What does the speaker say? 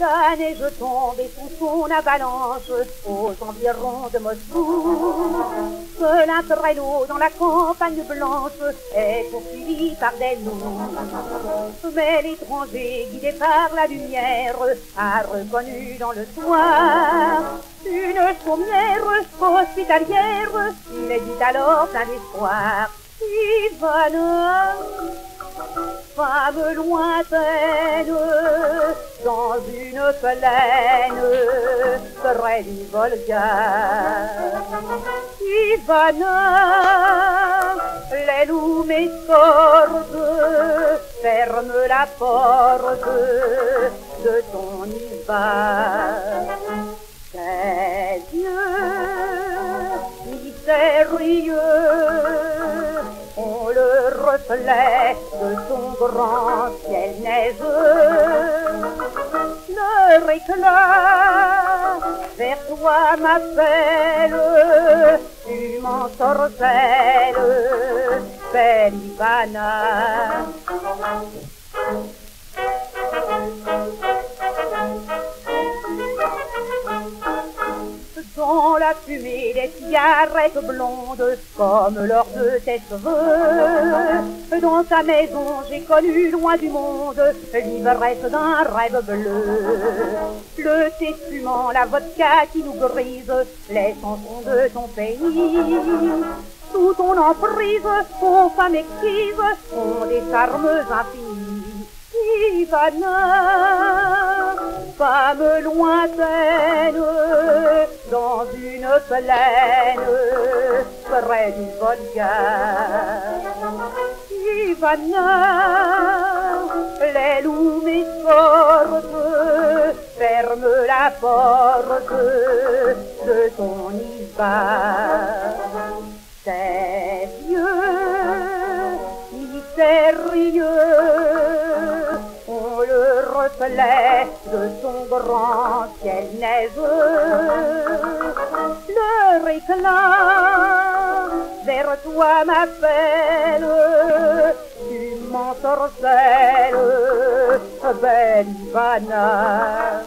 la neige tombée sous son avalanche aux environs de Moscou. Seul un traîneau dans la campagne blanche est poursuivi par des loups. Mais l'étranger, guidé par la lumière, a reconnu dans le soir une chaumière hospitalière. Il dit alors plein d'espoir. Femme lointaine, dans une plaine près du Volga. Ivana, les loups m'escortent, ferme la porte de ton hiver. Tes yeux mystérieux reflet de ton grand ciel neigeux. Leur éclat vers toi m'appelle, tu m'ensorcelles, belle Ivana. Fumée des cigarettes blondes, comme l'or de tes cheveux. Dans ta maison, j'ai connu loin du monde l'ivresse d'un rêve bleu. Le thé fumant, la vodka qui nous brise, les chansons de ton pays. Sous ton emprise, ô femme exquise, ont des charmes infinis. Ivana, femme lointaine, dans une plaine près du Volga. Ivana, les loups m'escortent, ferme la porte de ton hiver. Tes yeux mystérieux ont le reflet de son grand ciel neigeux. Éclat vers toi m'appelle, tu m'ensorcelles, belle Ivana.